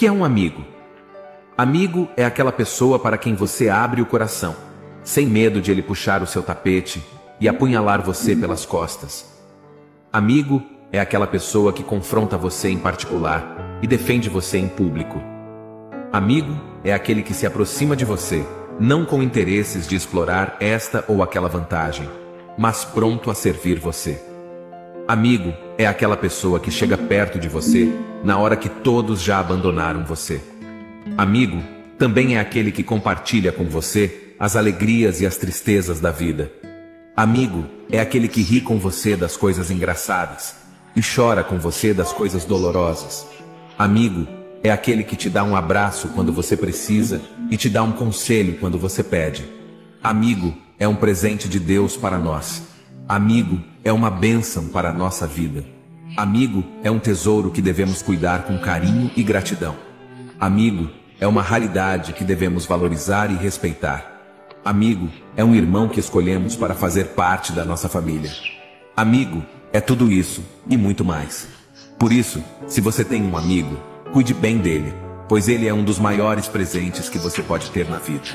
que é um amigo? Amigo é aquela pessoa para quem você abre o coração, sem medo de ele puxar o seu tapete e apunhalar você pelas costas. Amigo é aquela pessoa que confronta você em particular e defende você em público. Amigo é aquele que se aproxima de você, não com interesses de explorar esta ou aquela vantagem, mas pronto a servir você. Amigo é aquela pessoa que chega perto de você na hora que todos já abandonaram você. Amigo também é aquele que compartilha com você as alegrias e as tristezas da vida. Amigo é aquele que ri com você das coisas engraçadas e chora com você das coisas dolorosas. Amigo é aquele que te dá um abraço quando você precisa e te dá um conselho quando você pede. Amigo é um presente de Deus para nós. Amigo é uma bênção para a nossa vida. Amigo é um tesouro que devemos cuidar com carinho e gratidão. Amigo é uma raridade que devemos valorizar e respeitar. Amigo é um irmão que escolhemos para fazer parte da nossa família. Amigo é tudo isso e muito mais. Por isso, se você tem um amigo, cuide bem dele, pois ele é um dos maiores presentes que você pode ter na vida.